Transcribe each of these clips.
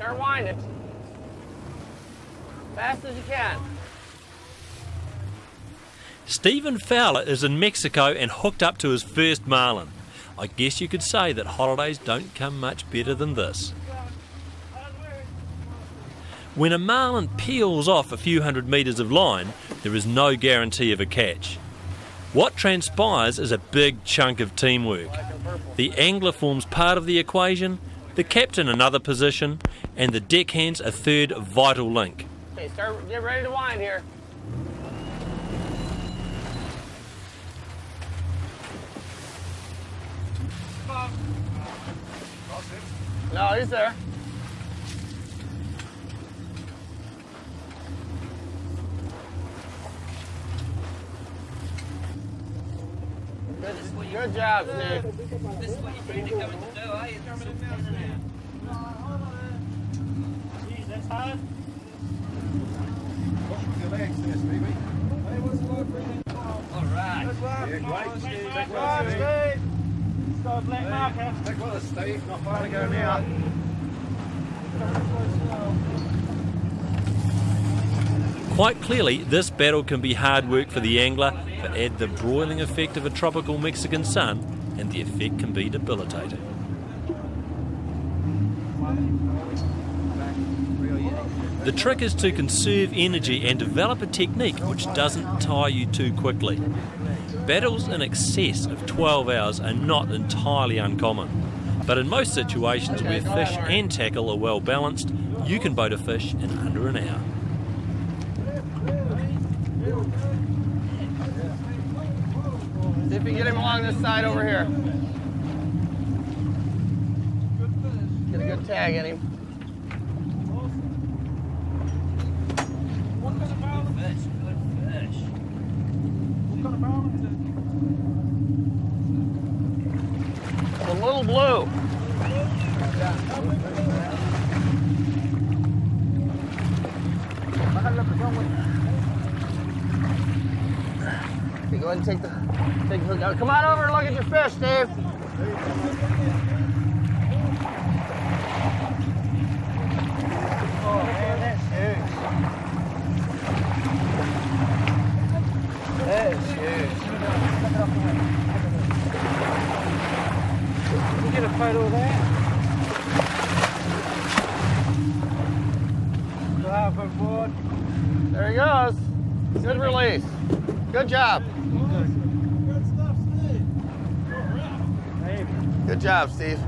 Start winding. Fast as you can. Stephen Fowler is in Mexico and hooked up to his first marlin. I guess you could say that holidays don't come much better than this. When a marlin peels off a few hundred metres of line, there is no guarantee of a catch. What transpires is a big chunk of teamwork. The angler forms part of the equation, the captain another position, and the deckhands a third vital link. Okay, start, get ready to wind here. No, he's there. Good, good job, Steve. This is what you're trying to come to do, oh, are you? Quite clearly, this battle can be hard work for the angler, but add the broiling effect of a tropical Mexican sun, and the effect can be debilitating. The trick is to conserve energy and develop a technique which doesn't tire you too quickly. Battles in excess of 12 hours are not entirely uncommon, but in most situations where fish and tackle are well balanced, you can boat a fish in under an hour. See if you get him along this side over here. Get a good tag in him. Fish, good fish. The little blue. Okay, go ahead and take the take the hook out. Come on over and look at your fish, Dave. Oh, You get a photo of that? Drive aboard. There he goes. Good release. Good job. Hey, Good job, Steve.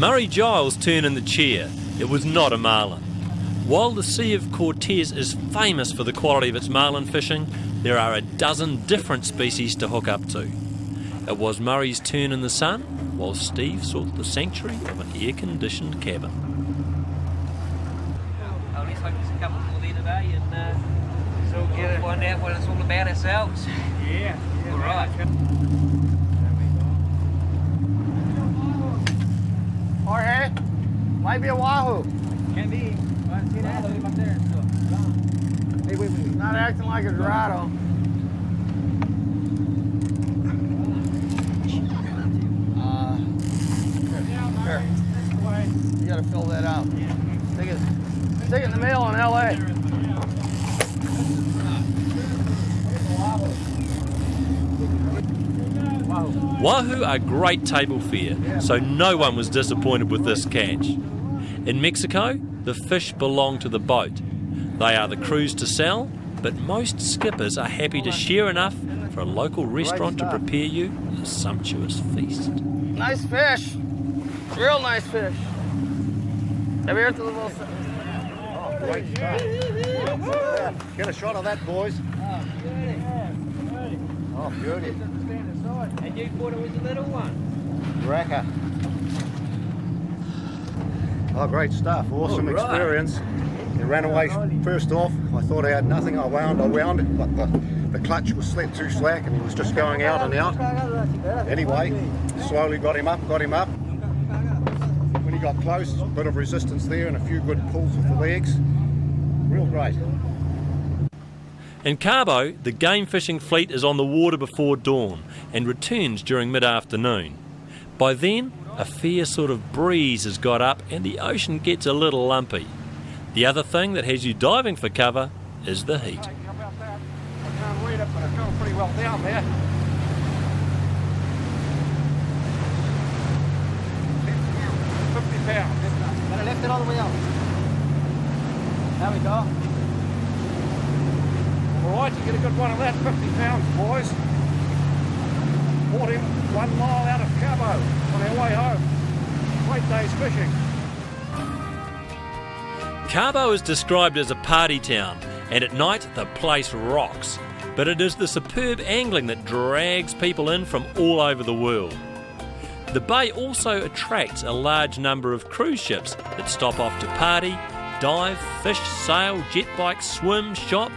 Murray Giles' turn in the chair. It was not a marlin. While the Sea of Cortez is famous for the quality of its marlin fishing, there are a dozen different species to hook up to. It was Murray's turn in the sun, while Steve sought the sanctuary of an air conditioned cabin. Oh, let's hope there's a couple more there today and uh, so get it. find out what it's all about ourselves. Yeah. yeah All right. Jorge, might be a wahoo. Can be. I see that. Look up there. Hey, wait, wait, wait. Not acting like a dorado. Uh, here, you gotta fill that out. Stick it, stick it in the mail in LA. Wahoo are great table fare, so no one was disappointed with this catch. In Mexico, the fish belong to the boat. They are the crew's to sell, but most skippers are happy to share enough for a local restaurant to prepare you a sumptuous feast. Nice fish. Real nice fish. Have you heard the little... Great stuff. Get a shot of that, boys. Oh, beauty. And you thought it was a little one? Racker. Oh, great stuff. Awesome right. experience. It ran away first off. I thought I had nothing. I wound, I wound it, but the, the clutch was slipped too slack and he was just going out and out. Anyway, slowly got him up, got him up. When he got close, a bit of resistance there and a few good pulls with the legs. Real great. In Cabo, the game fishing fleet is on the water before dawn and returns during mid afternoon. By then, a fair sort of breeze has got up and the ocean gets a little lumpy. The other thing that has you diving for cover is the heat. There. 50 pounds. Better lift it all the way out. There we go. All right, you get a good one of that, 50 pounds, boys. Bought him one mile out of Cabo on our way home. Great day's fishing. Cabo is described as a party town, and at night the place rocks. But it is the superb angling that drags people in from all over the world. The bay also attracts a large number of cruise ships that stop off to party, dive, fish, sail, jet bike, swim, shop,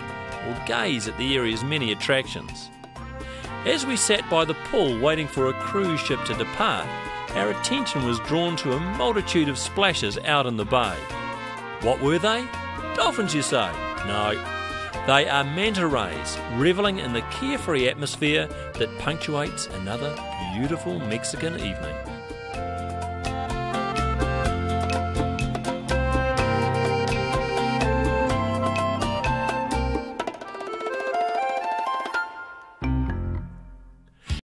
or gaze at the area's many attractions. As we sat by the pool waiting for a cruise ship to depart, our attention was drawn to a multitude of splashes out in the bay. What were they? Dolphins, you say? No. They are manta rays, revelling in the carefree atmosphere that punctuates another beautiful Mexican evening.